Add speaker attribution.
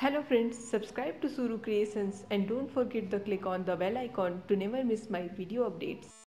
Speaker 1: Hello friends, subscribe to Suru Creations and don't forget to click on the bell icon to never miss my video updates.